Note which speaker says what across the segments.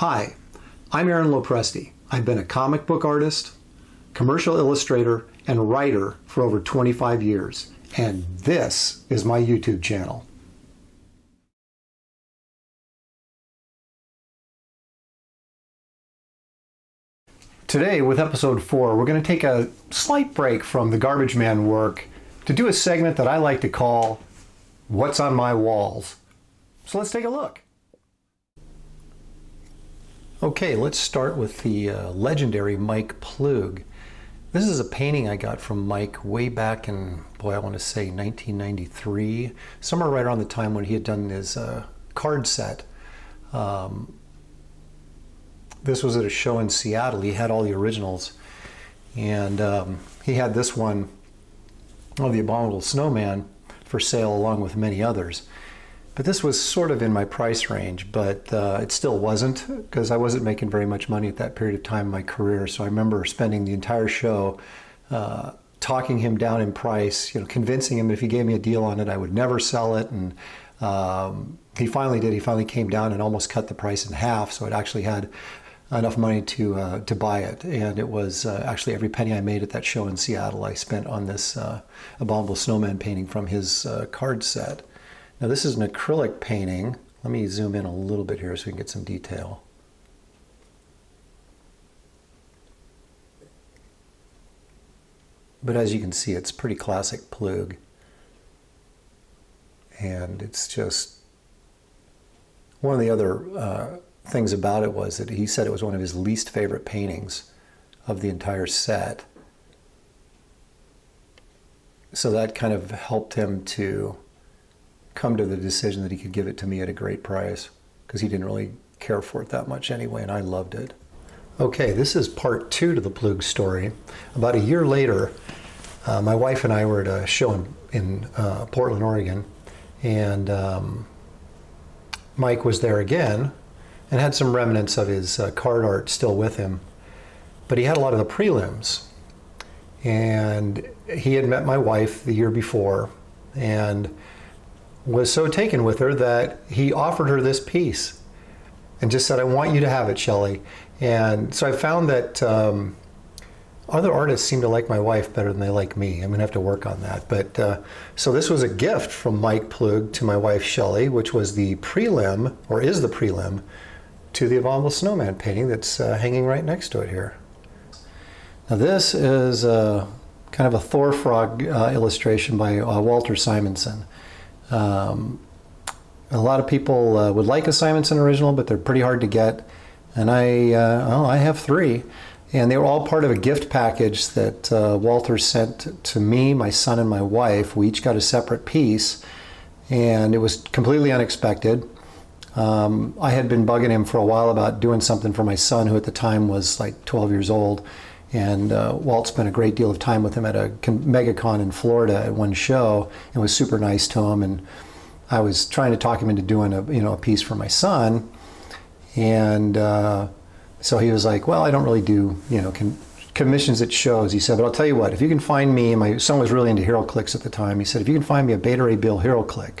Speaker 1: Hi, I'm Aaron Lopresti. I've been a comic book artist, commercial illustrator, and writer for over 25 years, and this is my YouTube channel. Today, with episode 4, we're going to take a slight break from the Garbage Man work to do a segment that I like to call What's on My Walls. So let's take a look. Okay, let's start with the uh, legendary Mike Ploog. This is a painting I got from Mike way back in, boy, I want to say 1993, somewhere right around the time when he had done his uh, card set. Um, this was at a show in Seattle. He had all the originals. And um, he had this one of the Abominable Snowman for sale along with many others. But this was sort of in my price range, but uh, it still wasn't because I wasn't making very much money at that period of time in my career. So I remember spending the entire show uh, talking him down in price, you know, convincing him that if he gave me a deal on it, I would never sell it. And um, he finally did. He finally came down and almost cut the price in half. So it actually had enough money to uh, to buy it, and it was uh, actually every penny I made at that show in Seattle I spent on this uh, abominable snowman painting from his uh, card set. Now this is an acrylic painting. Let me zoom in a little bit here so we can get some detail. But as you can see, it's pretty classic Ploog. And it's just one of the other uh, things about it was that he said it was one of his least favorite paintings of the entire set. So that kind of helped him to come to the decision that he could give it to me at a great price because he didn't really care for it that much anyway, and I loved it. Okay, this is part two to the Ploog story. About a year later, uh, my wife and I were at a show in, in uh, Portland, Oregon, and um, Mike was there again and had some remnants of his uh, card art still with him. But he had a lot of the prelims. And he had met my wife the year before, and was so taken with her that he offered her this piece and just said, I want you to have it, Shelley. And so I found that um, other artists seem to like my wife better than they like me. I'm going to have to work on that. But uh, so this was a gift from Mike Ploog to my wife, Shelley, which was the prelim, or is the prelim, to the Abominable Snowman painting that's uh, hanging right next to it here. Now this is uh, kind of a Thor frog uh, illustration by uh, Walter Simonson. Um, a lot of people uh, would like a Simonson original, but they're pretty hard to get. And I, uh, well, I have three. And they were all part of a gift package that uh, Walter sent to me, my son, and my wife. We each got a separate piece, and it was completely unexpected. Um, I had been bugging him for a while about doing something for my son, who at the time was like 12 years old. And uh, Walt spent a great deal of time with him at a MegaCon in Florida at one show, and was super nice to him. And I was trying to talk him into doing a you know a piece for my son, and uh, so he was like, "Well, I don't really do you know commissions at shows." He said, "But I'll tell you what, if you can find me, my son was really into HeroClix at the time. He said, if you can find me a Beta Ray Bill HeroClick."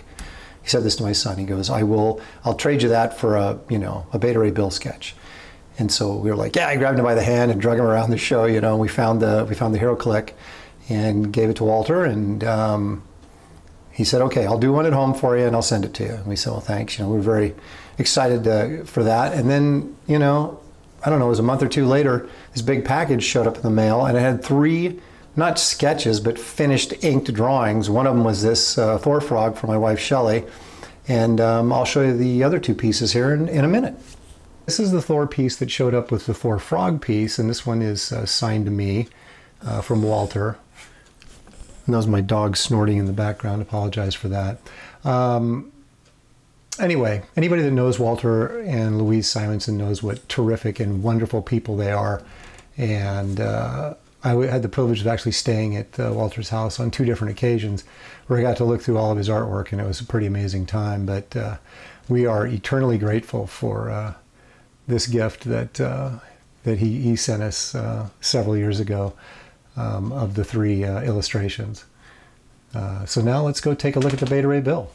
Speaker 1: He said this to my son. He goes, "I will. I'll trade you that for a you know a Beta Ray Bill sketch." And so we were like, yeah, I grabbed him by the hand and drug him around the show. You know, And we found the we found the HeroClick, and gave it to Walter, and um, he said, okay, I'll do one at home for you, and I'll send it to you. And we said, well, thanks. You know, we are very excited uh, for that. And then, you know, I don't know, it was a month or two later, this big package showed up in the mail, and it had three, not sketches, but finished inked drawings. One of them was this uh, frog for my wife Shelley, and um, I'll show you the other two pieces here in, in a minute. This is the Thor piece that showed up with the Thor frog piece, and this one is uh, signed to me uh, from Walter. And that was my dog snorting in the background. Apologize for that. Um, anyway, anybody that knows Walter and Louise Simonson knows what terrific and wonderful people they are. And uh, I had the privilege of actually staying at uh, Walter's house on two different occasions where I got to look through all of his artwork, and it was a pretty amazing time. But uh, we are eternally grateful for uh, this gift that uh, that he, he sent us uh, several years ago um, of the three uh, illustrations. Uh, so now let's go take a look at the Beta Ray Bill.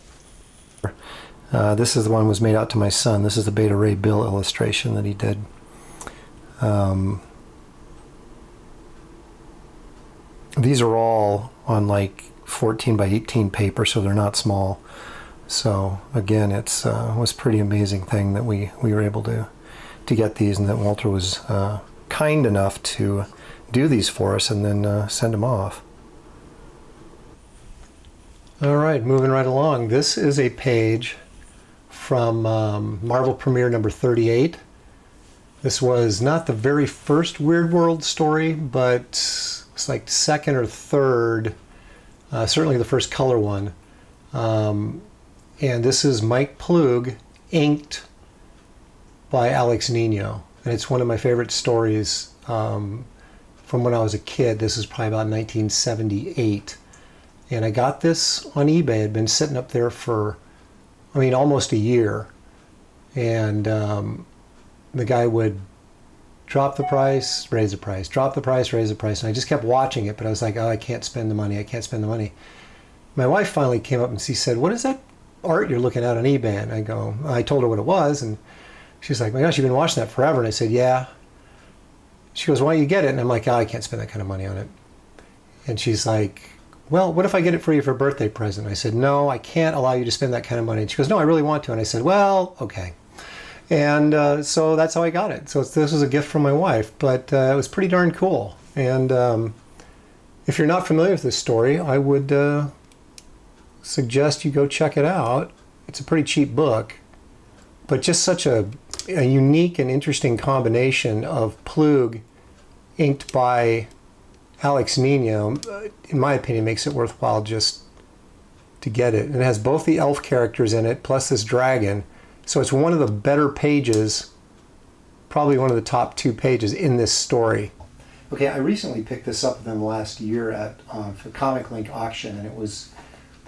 Speaker 1: Uh, this is the one was made out to my son. This is the Beta Ray Bill illustration that he did. Um, these are all on like 14 by 18 paper, so they're not small. So again, it's uh, was pretty amazing thing that we we were able to to get these, and that Walter was uh, kind enough to do these for us, and then uh, send them off. All right, moving right along. This is a page from um, Marvel Premiere number 38. This was not the very first Weird World story, but it's like second or third, uh, certainly the first color one. Um, and this is Mike Ploog, inked by Alex Nino. And it's one of my favorite stories um, from when I was a kid. This is probably about 1978. And I got this on eBay. It had been sitting up there for, I mean, almost a year. And um, the guy would drop the price, raise the price, drop the price, raise the price. And I just kept watching it, but I was like, oh, I can't spend the money. I can't spend the money. My wife finally came up and she said, What is that art you're looking at on eBay? And I go, I told her what it was. And she's like, My gosh, you've been watching that forever. And I said, Yeah. She goes, Why don't you get it? And I'm like, oh, I can't spend that kind of money on it. And she's like, Well, what if I get it for you for a birthday present? I said, No, I can't allow you to spend that kind of money. And she goes, No, I really want to. And I said, Well, okay. And uh, so that's how I got it. So this was a gift from my wife, but uh, it was pretty darn cool. And um, if you're not familiar with this story, I would uh, suggest you go check it out. It's a pretty cheap book, but just such a, a unique and interesting combination of Ploog inked by Alex Nino, in my opinion, makes it worthwhile just to get it. And it has both the elf characters in it, plus this dragon so it's one of the better pages, probably one of the top two pages in this story. Okay, I recently picked this up within the last year at uh, the Comic Link auction, and it was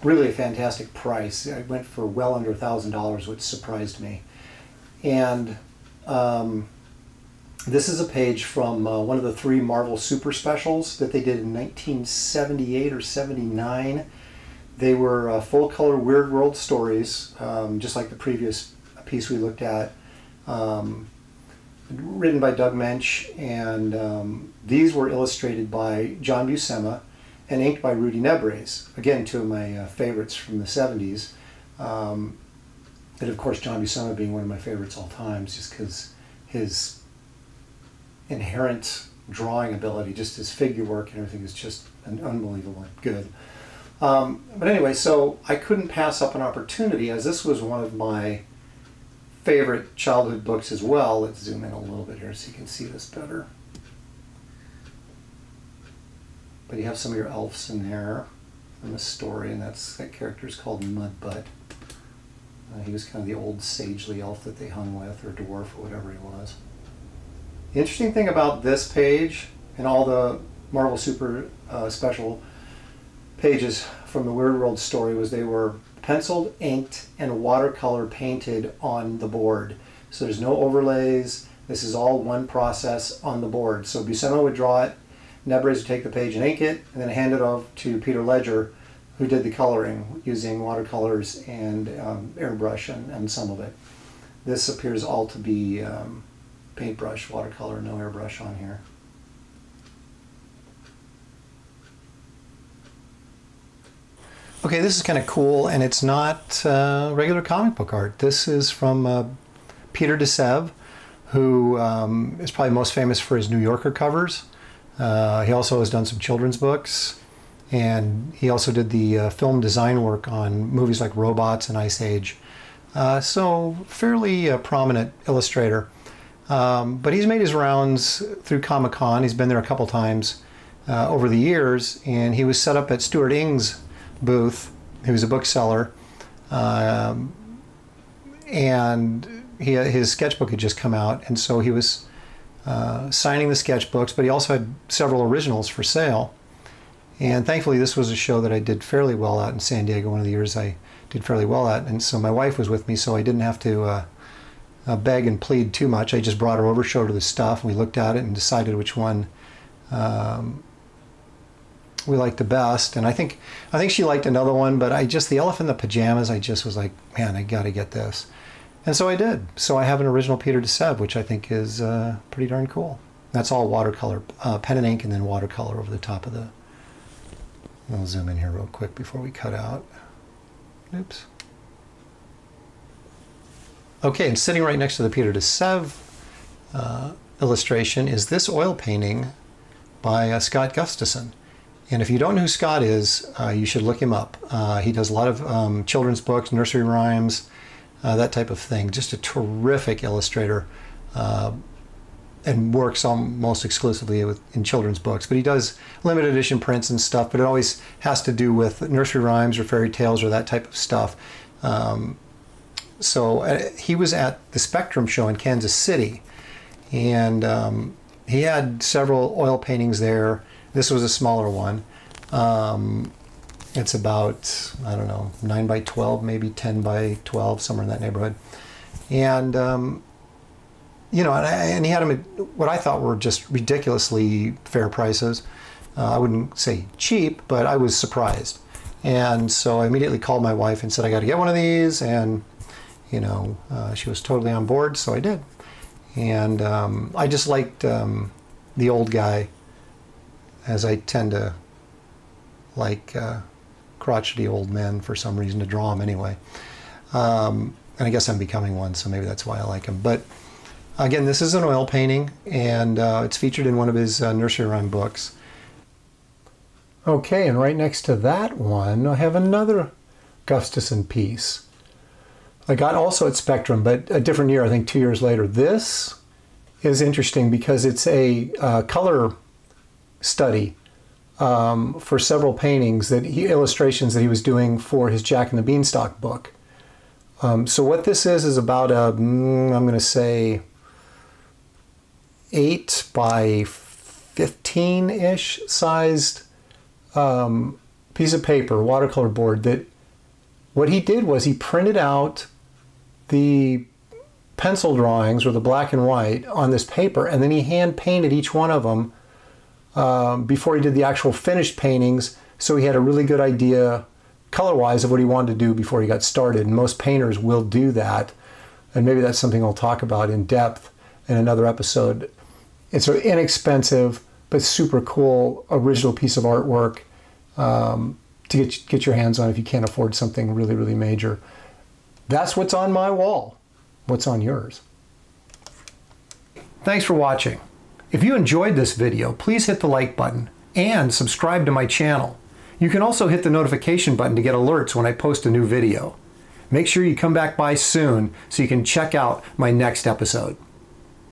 Speaker 1: really a fantastic price. It went for well under a thousand dollars, which surprised me. And um, this is a page from uh, one of the three Marvel Super Specials that they did in 1978 or 79. They were uh, full color Weird World stories, um, just like the previous piece we looked at, um, written by Doug Moench, and um, these were illustrated by John Buscema and inked by Rudy Nebres. Again, two of my uh, favorites from the 70s. Um, and of course, John Buscema being one of my favorites all times, just because his inherent drawing ability, just his figure work and everything is just an unbelievable good. Um, but anyway, so I couldn't pass up an opportunity as this was one of my favorite childhood books as well. Let's zoom in a little bit here so you can see this better. But you have some of your elves in there in the story, and that's that character is called Mudbutt. Uh, he was kind of the old sagely elf that they hung with, or dwarf, or whatever he was. The interesting thing about this page and all the Marvel Super uh, Special pages from the Weird World story was they were penciled, inked, and watercolor painted on the board. So there's no overlays. This is all one process on the board. So Buscema would draw it, Nebres would take the page and ink it, and then hand it off to Peter Ledger, who did the coloring using watercolors and um, airbrush and, and, some of it. This appears all to be um, paintbrush, watercolor, no airbrush on here. Okay, this is kind of cool, and it's not uh, regular comic book art. This is from uh, Peter de Sève, who um, is probably most famous for his New Yorker covers. Uh, he also has done some children's books, and he also did the uh, film design work on movies like Robots and Ice Age. Uh, so, fairly uh, prominent illustrator. Um, but he's made his rounds through Comic Con. He's been there a couple times over the years, and he was set up at Stuart Ng's booth. He was a bookseller, um, and he his sketchbook had just come out, and so he was uh, signing the sketchbooks. But he also had several originals for sale. And thankfully, this was a show that I did fairly well at in San Diego. One of the years I did fairly well at, and so my wife was with me, so I didn't have to uh, uh, beg and plead too much. I just brought her over, showed her the stuff, and we looked at it and decided which one um, we liked the best. And I think I think she liked another one, but I just the elephant in the pajamas. I just was like, man, I got to get this, and so I did. So I have an original Peter de Sève, which I think is uh, pretty darn cool. That's all watercolor, uh, pen and ink, and then watercolor over the top of the. I'll zoom in here real quick before we cut out. Oops. Okay, and sitting right next to the Peter de Sève uh, illustration is this oil painting by uh, Scott Gustafson. And if you don't know who Scott is, uh, you should look him up. Uh, he does a lot of um, children's books, nursery rhymes, uh, that type of thing. Just a terrific illustrator uh, and works almost exclusively with, in children's books. But he does limited edition prints and stuff, but it always has to do with nursery rhymes or fairy tales or that type of stuff. Um, so uh, he was at the Spectrum show in Kansas City, and um, he had several oil paintings there. This was a smaller one. Um, it's about I don't know nine by twelve, maybe ten by twelve, somewhere in that neighborhood. And um, you know, and, and, he had them at what I thought were just ridiculously fair prices. Uh, I wouldn't say cheap, but I was surprised. And so I immediately called my wife and said, I got to get one of these. And you know, uh, she was totally on board, so I did. And um, I just liked um, the old guy, as I tend to like uh, crotchety old men for some reason to draw them anyway. Um, and I guess I'm becoming one, so maybe that's why I like him. But again, this is an oil painting, and uh, it's featured in one of his uh, nursery rhyme books. Okay, and right next to that one, I have another Gustafson piece. I got also at Spectrum, but a different year, I think two years later. This is interesting because it's a uh, color study um, for several paintings that he illustrations that he was doing for his Jack and the Beanstalk book. Um, so what this is is about a mm, I'm going to say eight by fifteen ish sized um, piece of paper, watercolor board that what he did was he printed out the pencil drawings or the black and white on this paper, and then he hand painted each one of them um, before he did the actual finished paintings. So he had a really good idea color wise of what he wanted to do before he got started. And most painters will do that. And maybe that's something I'll talk about in depth in another episode. It's an inexpensive but super cool original piece of artwork um, to get, get your hands on if you can't afford something really, really major. That's what's on my wall. What's on yours? Thanks for watching. If you enjoyed this video, please hit the like button and subscribe to my channel. You can also hit the notification button to get alerts when I post a new video. Make sure you come back by soon so you can check out my next episode.